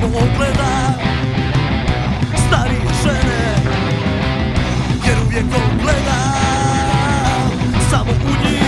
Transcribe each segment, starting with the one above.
slabo ogleda Starije žene Jer uvijek on Samo u njih.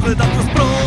mogę dać to sprostać